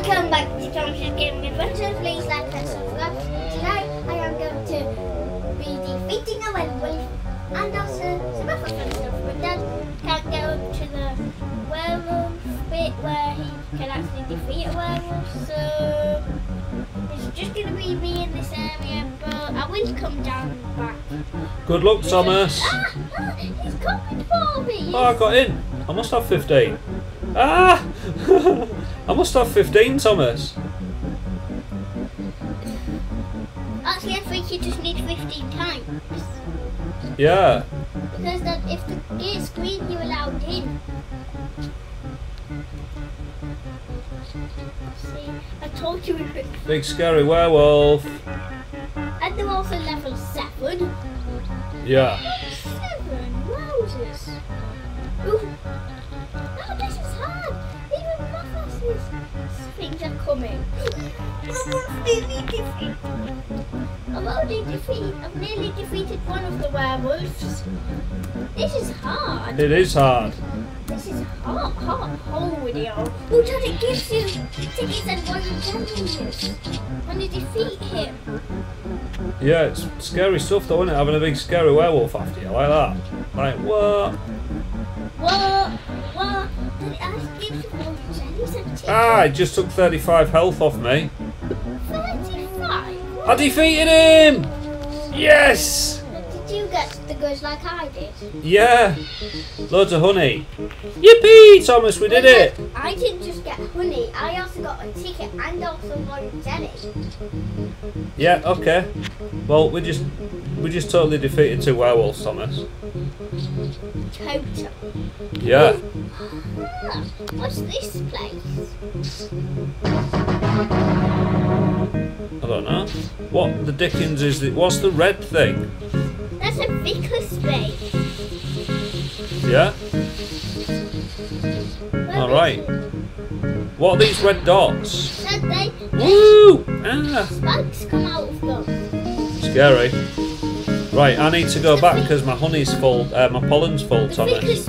Welcome back to Tom's Gaming Adventures. Please like and subscribe. Tonight I am going to be defeating a werewolf and also some other fun stuff. But Dad can't go to the werewolf bit where he can actually defeat a werewolf. So it's just going to be me in this area. But I will come down back. Good luck, Thomas. Ah, ah, he's coming for me. Oh, I got in. I must have 15. Ah! I must have 15, Thomas. Actually, I think you just need 15 times. Yeah. Because then if the gate's green, you're allowed in. See, I told you. Big scary werewolf. And they're also level 7. Yeah. Seven roses. Ooh. Oh, this is hard. Things are coming. I'm nearly defeated. I've already defeated. I've nearly defeated one of the werewolves. This is hard. It is hard. This is hard, hard, hard video. Oh, Dad, it gives you tickets and one challenges when you defeat him. Yeah, it's scary stuff though, isn't it? Having a big scary werewolf after you like that. Like, what? What? Ah, it just took 35 health off me. 35? I defeated him! Yes! Did you get the goods like I did? Yeah. Loads of honey. Yippee, Thomas, we did it! I didn't just get honey, I also got a ticket and also one jelly. Yeah, okay. Well, we just we just totally defeated two werewolves, Thomas. Total. Yeah. Ah, what's this place? I don't know. What the dickens is it? What's the red thing? That's a vicar's space. Yeah? Alright. is? What are these red dots? Said they, Woo! Ah, spikes come out of them. scary. Right, I need to go back because my honey's full, uh, my pollen's full, The Thomas. vicar's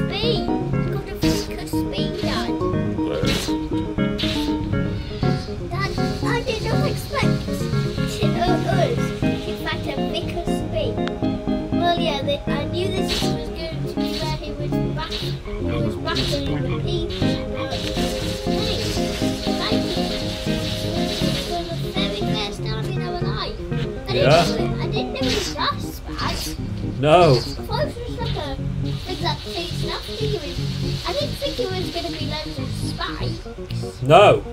Yeah. I didn't know it was bad. No. I thought it was like a exact same stuff. I didn't think it was going to be loads of spikes. No.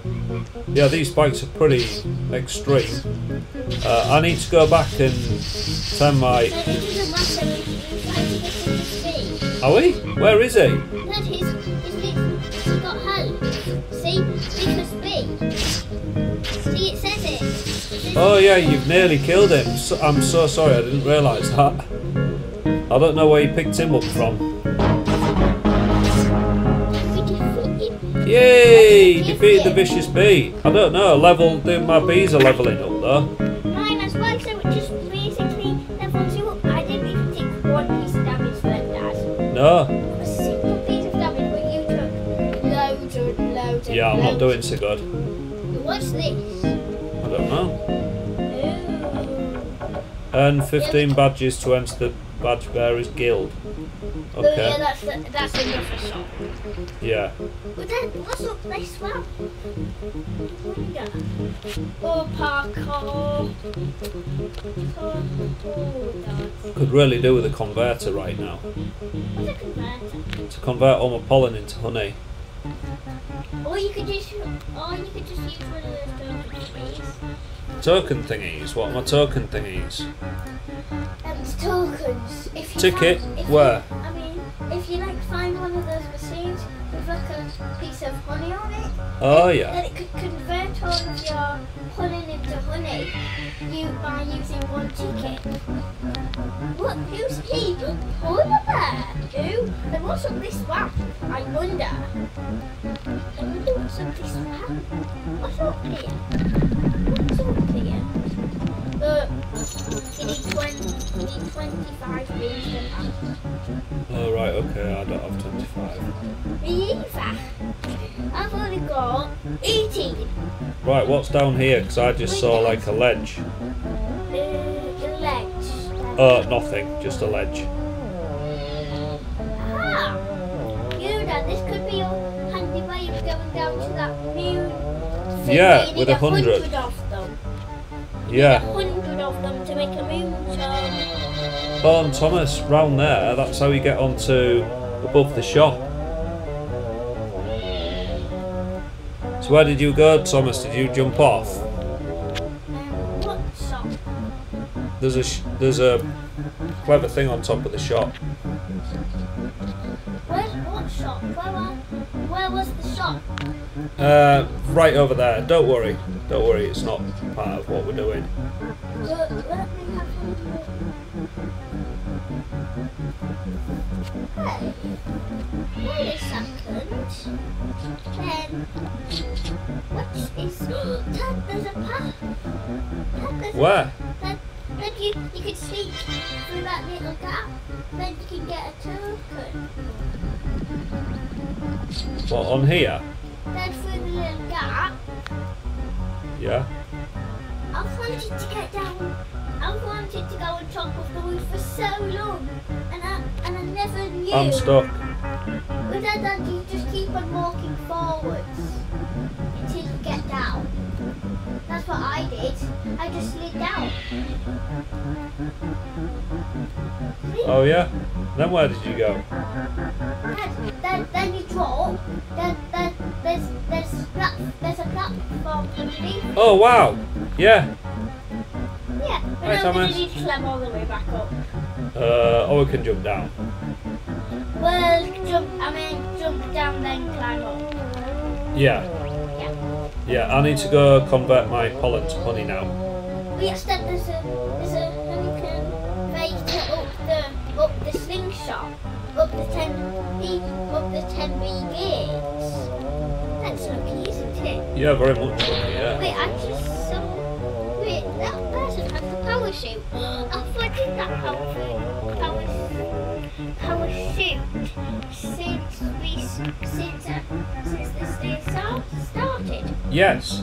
Yeah, these spikes are pretty extreme. Uh, I need to go back and turn my. But it doesn't matter if you try to get him to speed. Are we? Where is he? Oh yeah, you've nearly killed him. So, I'm so sorry, I didn't realise that. I don't know where you picked him up from. we defeat him. Yay! Defeated the vicious bee. I don't know. Level. the- My bees are leveling up though. Mine as well, so just basically levels you up. I didn't even take one piece of damage for that. No. A single piece of damage, but you took loads and loads Yeah, I'm not doing so good. What's this? I don't know. Earn 15 badges to enter the Badge Bearers Guild. Oh, yeah, Okay. that's, the, that's another song. Yeah. But then, what's up this one? Wonder. Oh, parkour. Oh, oh. Could really do with a converter right now. What's a converter? To convert all my pollen into honey. Or you could just, or you could just use one of those token trees. Token thingies. What are my token thingies? Um, tokens. If you Ticket? Find, if Where? You, I mean, if you like find piece of honey on it, Oh yeah. it could convert all of your pollen into honey you by using one ticket. What? Who's he? Polar bear? Who? And what's up this one? I wonder. I wonder what's up this one. What's up here? What's up here? Uh, need 20, need 25 bees to pass. Oh right, okay, I don't have 25. Me either. I've only got 18. Right, what's down here? Because I just saw like a ledge. Uh, the ledge. Uh, nothing, just a ledge. Ah! You know, this could be a handy way of going down to that moon. Yeah, with a hundred. of them. Yeah. Oh, and Thomas, round there, that's how you get onto above the shop. So where did you go, Thomas? Did you jump off? What shop? There's a sh- there's a clever thing on top of the shop. Where, what shop? Where was the shop? Uh, right over there. Don't worry. Don't worry. It's not part of what we're doing. Um, what is... Dad, there's a path. Dad, there's a Where? Then, then you, you can sneak through that little gap. Then you can get a token. What on here? Then through the little gap, Yeah. I've wanted to get down. I've wanted to go on top of the roof for so long, and I and I never knew. I'm stuck. But then, then you just keep on walking forwards until you get down. That's what I did. I just slid down. Oh yeah. Then where did you go? Then, then, then you drop. Then, then there's there's there's a platform underneath. Oh wow. Yeah. Yeah, but now Thomas. we need to climb all the way back up. Uh, oh, we can jump down. Well, jump. I mean, jump down then climb up. Yeah. Yeah. Yeah. I need to go convert my pollen to honey now. But yes, then there's a there's a honeycomb to up the up the slingshot, up the ten B up the ten B gates. That's lucky, isn't it? Yeah, very much. Yeah. Wait, I just saw. Wait, that person has the power shoot. I flooded that power power power shoot since we since uh, since this day started. Yes.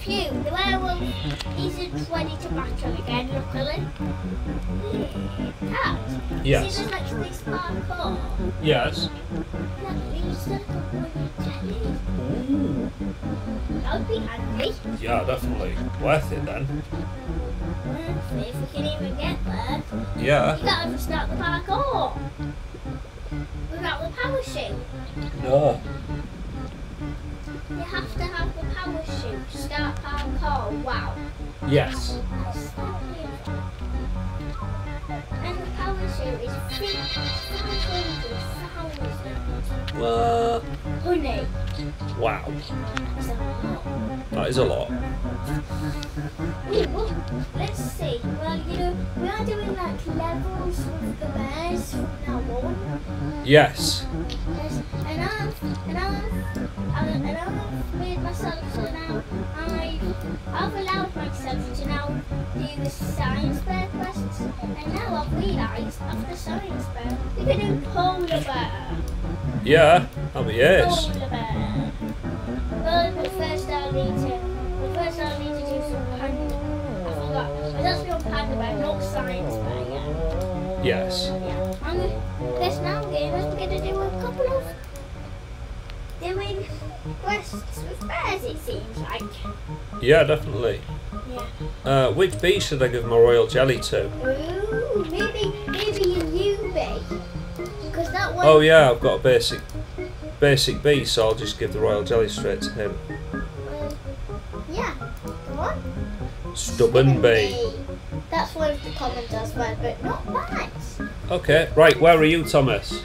Phew, the werewolf isn't ready to battle again, luckily. Cat. Yes. There's like this parkour. Yes. That to the. That would be handy. Yeah, definitely. Worth it then. Well, if we can even get there. Yeah. You gotta start the parkour. Without the power shoot. No. You have to have the power to start parkour. Wow. Yes. And the power shoot is 500,000 What? honey. Wow. That's a lot. That is a lot. Let's see. Well, you know, we are doing like levels with the bears from now on. Yes. Yes, and I've, and I've, and I've made myself so now I've, I've allowed myself to now do the science bear quests, and now I've realised after science bear we can do polar bear. Yeah. That'll be yes. Polar bear. Well, but first I'll need to, but first I'll need to do some panda. I forgot. But that's panda bear, not science bear yet. Yes. Yeah. And this now gamers, we're gonna do a couple of doing quests with bears it seems like. Yeah, definitely. Yeah. Uh, which bee should I give my royal jelly to? Ooh, maybe maybe a newbie. Because that one Oh yeah, I've got a basic basic bee, so I'll just give the royal jelly straight to him. uh, yeah. Come on. Stubborn bee. That's one of the as well, but not bad. Okay, right, where are you, Thomas?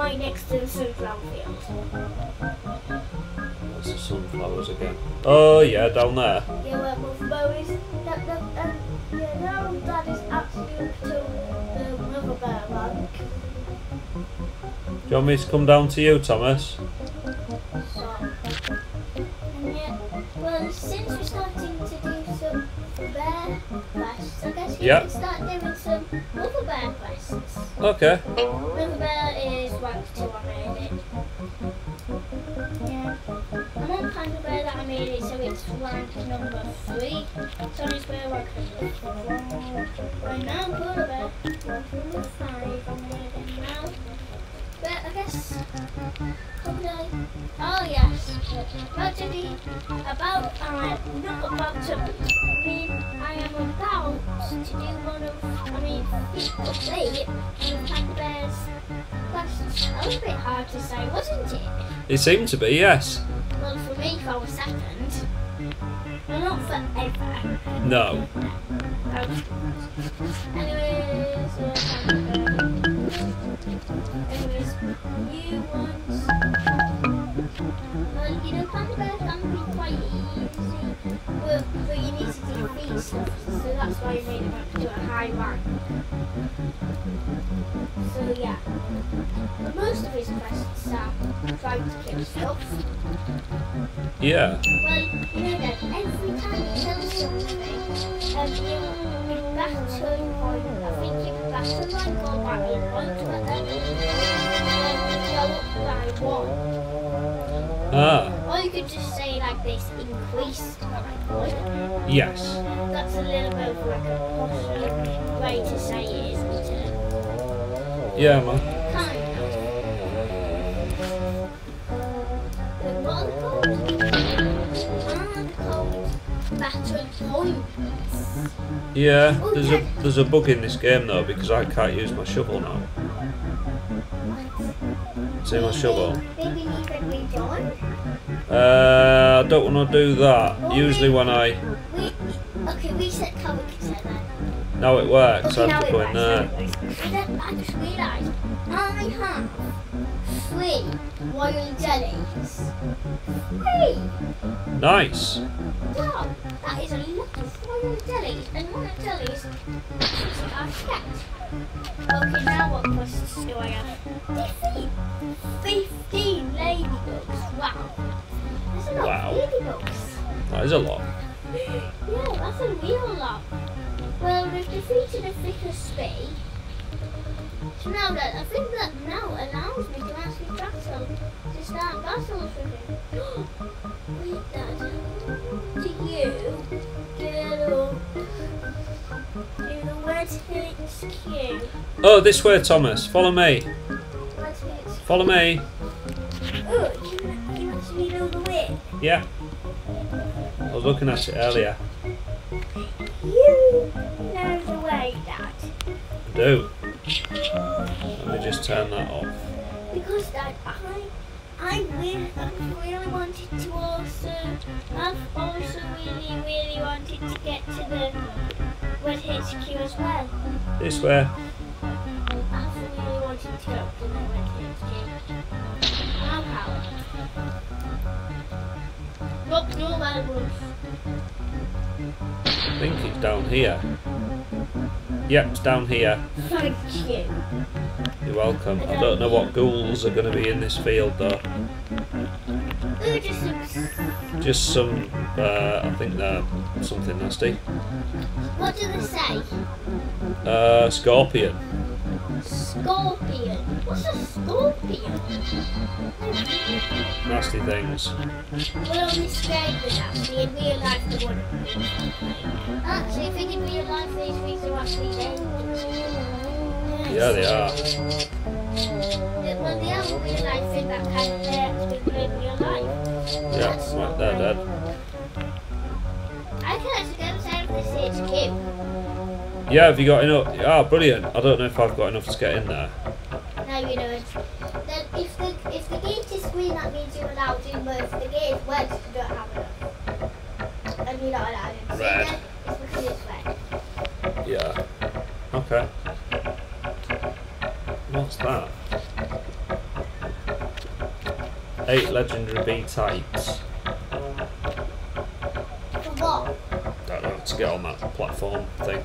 Right next to the sunflower field. What's the sunflowers again? Oh yeah, down there. Yeah, where both bowies. That, that, um, yeah, now that is actually up to the rubber bear rank. you want me to come down to you, Thomas? So, and yeah, well, since we're starting to do some bear quests, I guess we Yeah. can start doing some mother bear quests. Okay. Rank number 3. Sonny's bear rank number 4. Right now, polar bear rank number 5. I'm made it now. But I guess I? Oh yes. Actually, about I'm not about to. I mean, I am about to do one of. I mean, complete one of Panda Bear's. That was a bit hard to say, wasn't it? It seemed to be, yes. Well, for me, for a second. Not forever. No. Um, anyways, uh, Anyways, you want. Stuff, so that's why you made him up to a high rank. So yeah, most of his quests are trying to kill stuff. Yeah. Well, you know that every time you kill something, um, you, you battle I think you battle line or battle point, but then um, go up by one. Ah, you could just say like this, increase by yes. That's a little bit of like a posh way to say it, isn't it? Yeah, man. Kind of. What are they? Ah, they're called points. Yeah, there's a there's a bug in this game though because I can't use my shovel now. See my shovel? Uh, I don't want to do that. Usually when I We, okay, reset character then. now it works, I Okay, have to go in there. now it works. And then I just realised I have three royal jellies. Three! Nice. Wow, that is a lot of jellies. And jellies are kept. Okay, now what quests do I have? Defeat 15 ladybugs. Wow. That's a lot Wow. of ladybugs. That is a lot. Yeah, that's a real lot. Well, we've defeated a thicker speed. So now that I think that now allows me to actually battle, to start battles with him. Wait, Dad. Do you to the word HQ? Oh, this way, Thomas. Follow me. Follow me. Oh, you, you actually know the way. Yeah. I was looking at it earlier. You know the way, Dad. I do. Let me just turn that off. Because Dad, I, I really, how? Look, no werewolves. I think it's down here. Yep, it's down here. Thank you. You're welcome. I don't know what ghouls are going to be in this field though. Ooh, just some, Just some, uh, I think they're something nasty. what do they say? Uh, scorpion. Scorpion. What's a scorpion? Nasty things. We're only scared with actually in real life they wouldn't. Actually, I think in real life these things are actually dangerous. Yeah, they are. Yeah, Well, they are in real life in that kind of actually in real life. Yeah, right, they're dead. I can actually go inside of this HQ. Yeah, have you got enough? Ah, brilliant. I don't know if I've got enough to get in there. No, you don't. Then if the if the gate is green, that means you're allowed in, but if the gate is red, you don't have enough. And you're not allowed in. Red. then It's because it's red. Yeah. Okay. What's that? Eight legendary B types. For what? Don't know to get on that platform thing.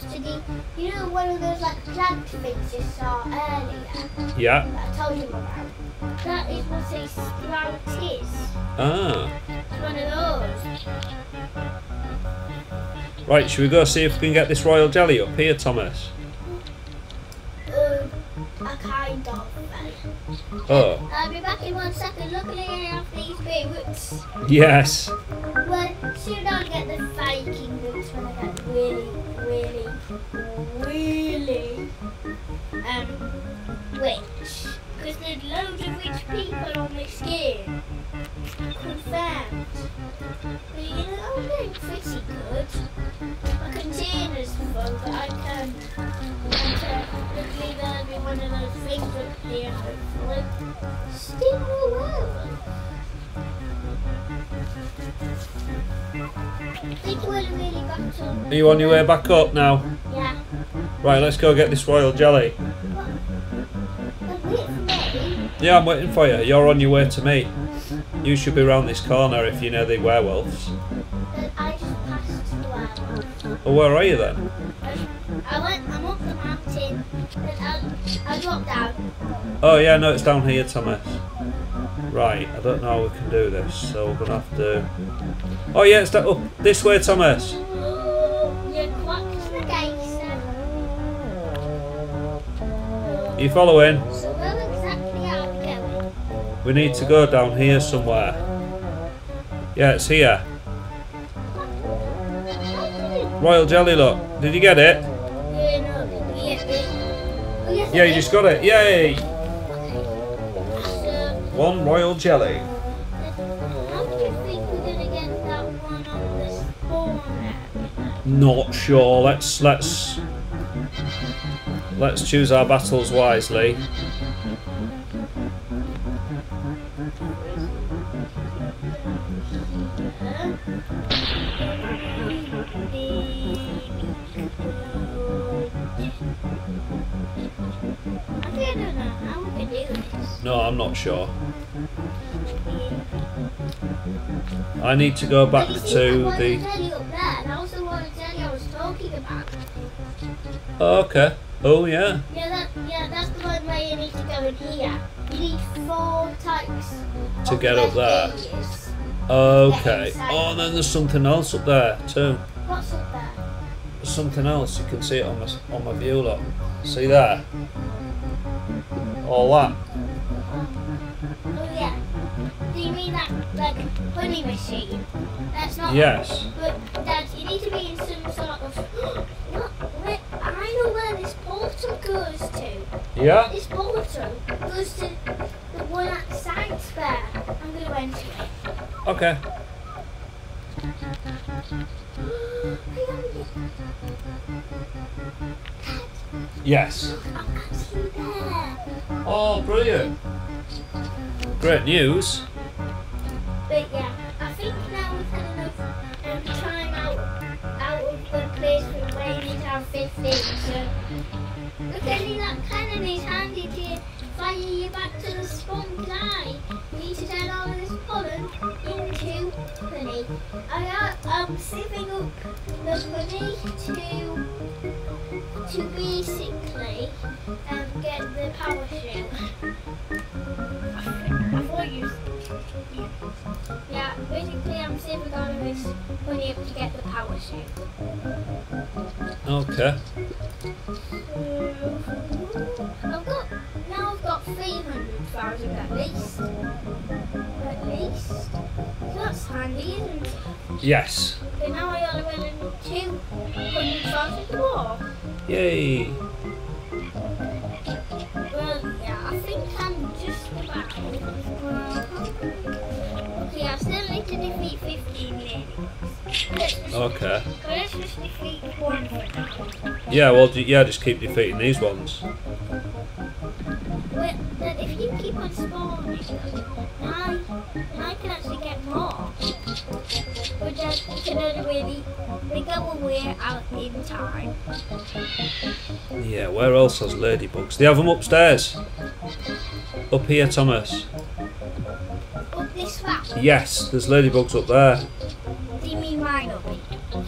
types to the you know one of those like plant things you saw earlier Yeah. that I told you about. That is what a sprout is. Ah. It's one of those. Right, should we go see if we can get this royal jelly up here, Thomas? Um, a kind of. Oh, I'll be back in one second. Look at it off these boots. yes. Well, soon I'll get the faking rich. Because there's loads of rich people on this game. Confirmed. But you know, I'm doing pretty good. My container's full, but I can. Hopefully there'll be one of those things up here, hopefully. Still we'll. Are you on your way back up now? Yeah. Right, let's go get this royal jelly. Yeah, I'm waiting for you. You're on your way to me. You should be round this corner if you know the werewolves. I just passed the one. Oh, where are you then? I went, I'm up the mountain. I, I dropped down. Oh, yeah, no, it's down here, Thomas. Right, I don't know how we can do this, so we're gonna have to. Oh, yeah, it's that up this way, Thomas. You cracked the gates then. Are you following? We need to go down here somewhere. Yeah, it's here. Royal jelly, look. Did you get it? Yeah, you just got it. Yay! One royal jelly. Not sure. Let's let's let's choose our battles wisely. No, I'm not sure. I need to go back But you see to the. jelly up there, that was the one jelly I was talking about. Okay. Oh yeah. Yeah, that, yeah, that's the one where you need to go in here. You need four types To get up there. Okay. Oh, and then there's something else up there too. What's up there? There's something else. You can see it on my on my view. Look. See there. All that. That like honey machine? That's not. Yes. But Dad, you need to be in some sort of. What? Where, I know where this portal goes to. Yeah. This portal goes to the one at the science fair. I'm going to enter it. Okay. Yes. I'm actually there. Oh, brilliant. Great news. But yeah, I think now we've had enough um, time out, out of the place for where you need to have 15. So, look me, that cannon is handy to fire you back to the spawn guy. We need to turn all this pollen into honey. I am saving up the honey to to basically um, get the power shell. Yeah, basically I'm saving all of this money up to get the power suit. Okay. I've got now I've got three hundred thousand at least. At least. So that's handy, isn't it? Yes. So now I only win two hundred thousand more. Yay. Well, yeah, I think I'm just about. Okay, I still need to defeat 15 ladies. Okay. let's just defeat one. Yeah. Well. Yeah. Just keep defeating these ones. Well, if you keep on spawning, I, I can actually get more. But then you can only really bigger when we're out in time. Yeah, where else has ladybugs? They have them upstairs. Up here, Thomas. Up. Yes, there's ladybugs up there. Do you mean rhino beetles?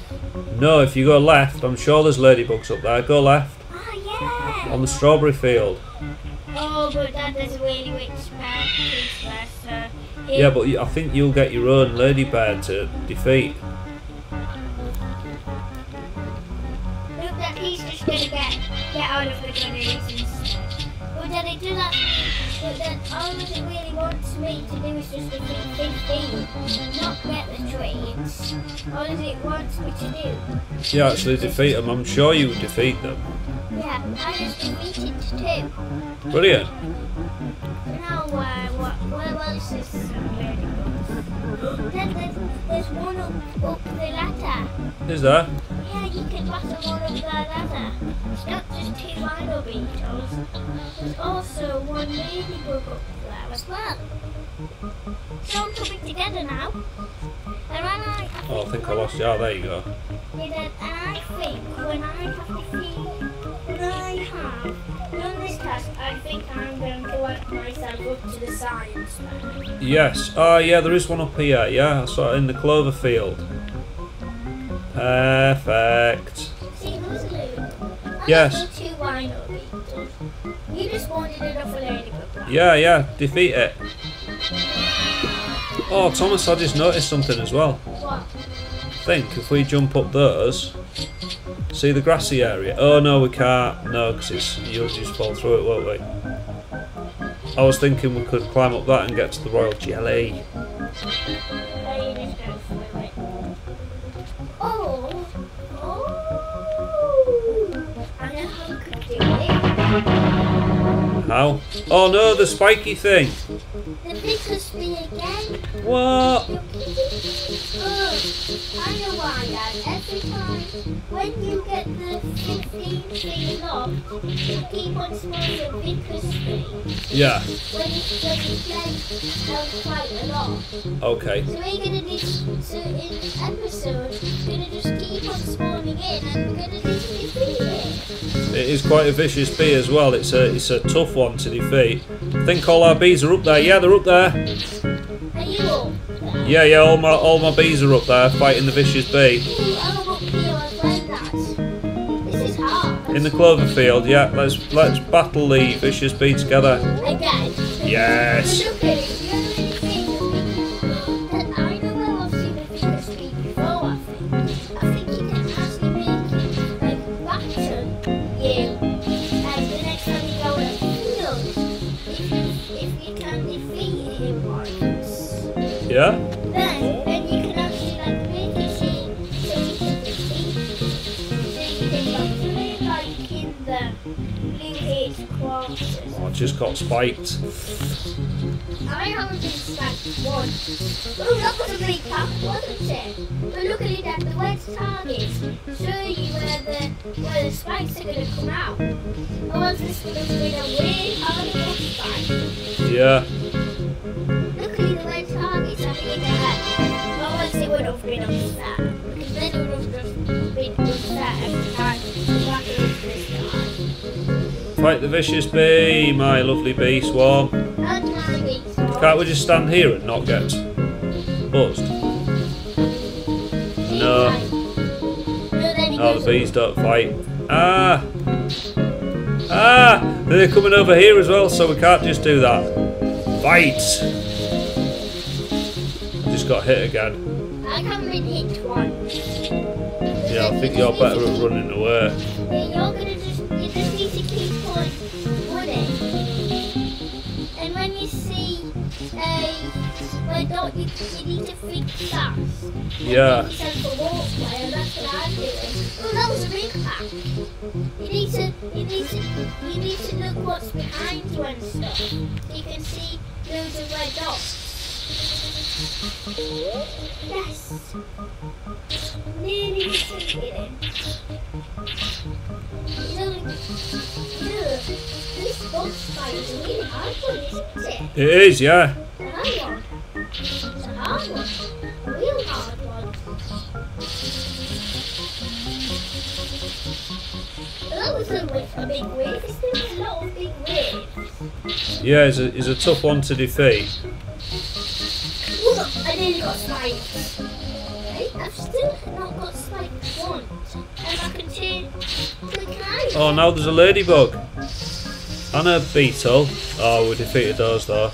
No, if you go left, I'm sure there's ladybugs up there. Go left Ah, yeah. on the strawberry field. Oh, but there's a really rich man kids. Yeah, but I think you'll get your own ladybird to defeat. Look, that he's just gonna get get out of the instead. But then do that. But then all that it really wants me to do is just defeat 15, not get the traits. All that it wants me to do. You actually defeat them. I'm sure you would defeat them. Yeah, I just defeated two. Brilliant. Now, uh, what, what else is Then there's, there's one up, up the ladder. Is there? Yeah, you can battle one up the ladder. It's not just two rhino beetles. There's also one ladybug up there as well. So I'm coming together now. And when I, I Oh, I think I lost you. Oh, there you go. And I think when I have defeated, when I have this task, I think I'm going to work myself up to the science man. Yes. Oh, yeah, there is one up here. Yeah, I saw it in the clover field. Perfect. See, who's? Yes. Two. You just wanted enough ladybug. Yeah, yeah, defeat it. Oh, Thomas, I just noticed something as well. What? think if we jump up those, see the grassy area. Oh no, we can't. No, because it's you'll just fall through it, won't we? I was thinking we could climb up that and get to the royal jelly. There you just go through it. Oh. Oh. I know how you could do it. How? Oh no, the spiky thing. The biggest me again. What? I know why, Dad. Every time when you get the 15 thing locked, you keep on smiling. Yeah. When you, when you play um, quite a lot. Okay. So we're gonna do certain episodes, we're gonna just keep on spawning in and we're gonna just defeat it. It is quite a vicious bee as well. It's a it's a tough one to defeat. I think all our bees are up there. Yeah, they're up there. Are you all there? Yeah, yeah. All my all my bees are up there fighting the vicious bee Ooh, I'm up here as well, Dad. This is hard. in the clover field. Yeah, let's let's battle the vicious bee together. Again. Yes. So you can actually like in the blue hate quarters. Oh, I just got spiked. I haven't been sniped once. Oh, that was a big pack, wasn't it? But look at it at the red targets. Show you where the where the spikes are gonna come out. Otherwise this would have been a hard boss fight. Yeah. Fight the vicious bee, my lovely bee swarm. And now it's Can't we just stand here and not get buzzed? No. Oh, the bees don't fight. Ah! Ah! They're coming over here as well, so we can't just do that. Fight! Just got hit again. I haven't been hit once. Yeah, I think you're better at running away. Where don't you you need to think fast. Yeah. You said for walkway and that's what I'm doing. Oh that was a big pack. You need to you need to you need to look what's behind you and stuff. You can see loads of red dots. Yes. Nearly completed. It's only Ugh, this boss fight is a really hard one, isn't it? It is, yeah. It's a hard one. It's a one. A real real hard one. That was a, a big wave. There's a lot of big waves. Yeah, he's a, he's a tough one to defeat. I nearly got. Right? I've still not got once. And I can turn the. Oh, now there's a ladybug. And a beetle. Oh, we defeated those though.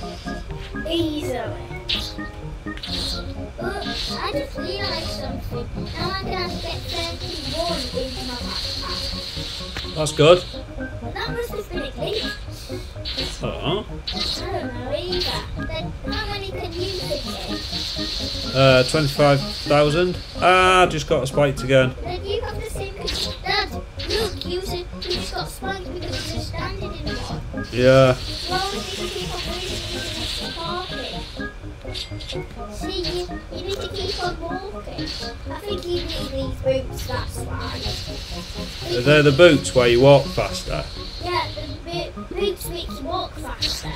I just realised something. Now I'm going to get 31 into my backpack. That's good. That must have been a glitch. Oh. I don't know either. Then how many can you fit Uh, 25,000. Ah, just got spiked again. in? Then you have the same. Dad, look, you, you just got spiked because you're standing in one. Yeah. Why. They're the boots where you walk faster. Yeah, the bo- boots make you walk faster.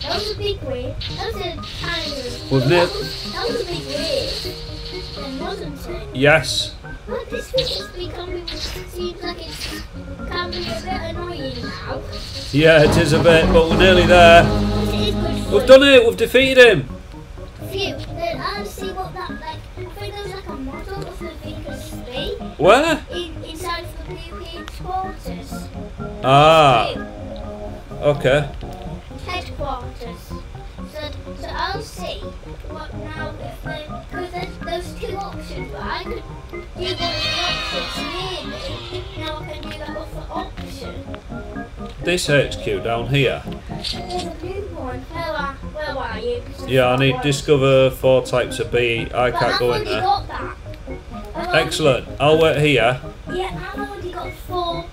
That was a big wave. That was a tiny We've that, ne- was, that was a big wave. Then wasn't it? Yes. But this thing is becoming, seems like it's becoming a bit annoying now. Yeah, it is a bit, but we're nearly there. But it is good fun. We've done it. We've defeated him. Then I'll see what that, like, I think there's like a model of the vicious bee Where? in, inside of the quarters. Ah. Okay. headquarters. So, so I'll see what now if because there's those two options, but I could do the options me. Now I can do that other option. This HQ down here. There's a blue one. Where are where are you? 'Cause there's Yeah, I need discover four types of bee. I can't go in there. got that. I've already- Excellent. I'll wait here. Yeah, I've already got four.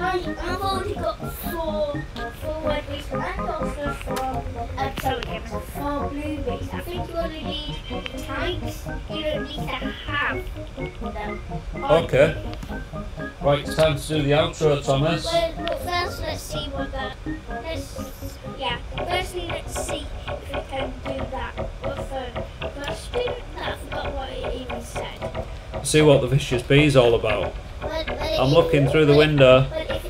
I've already got four four red bees and also four. Uh, sorry, Gemma, four blueberries. I think you only need types. You don't need to have them. Okay. Right, it's time to do the outro, Thomas. Well, but first, let's see what that. Let's yeah. Firstly, let's see if we can do See what the vicious bee's all about. I'm looking through the window. Is.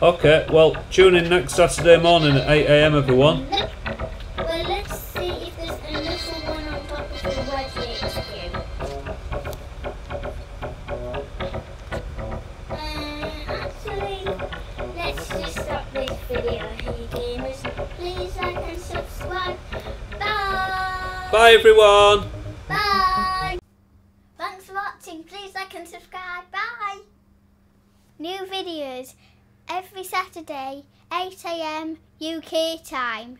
Okay, well, tune in next Saturday morning at 8am, everyone. 8am UK time.